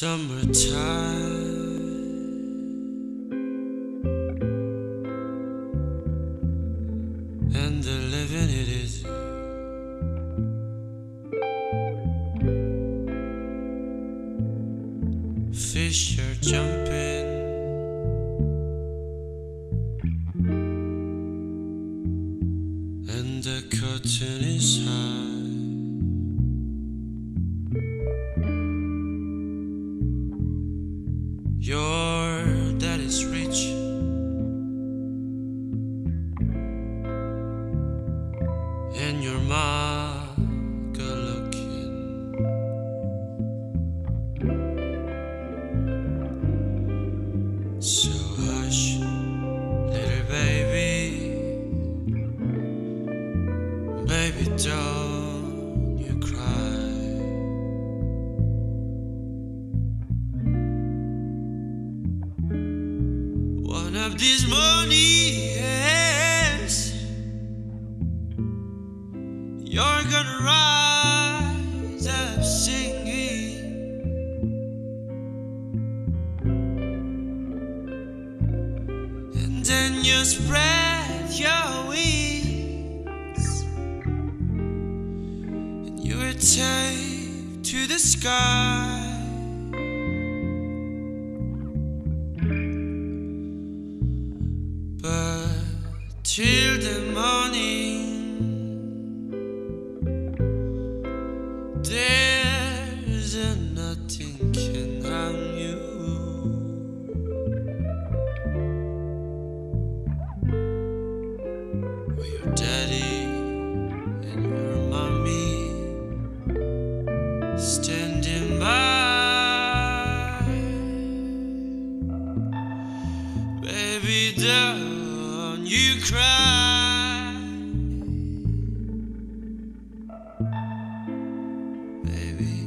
Summertime and the living it is. Fish are jumping. And the curtain is high. And your ma good looking. So hush, little baby. Baby, don't you cry. One of these mornings, you spread your wings and you were taped to the sky. But till the morning, Your daddy and your mommy standing by. Baby, don't you cry. Baby,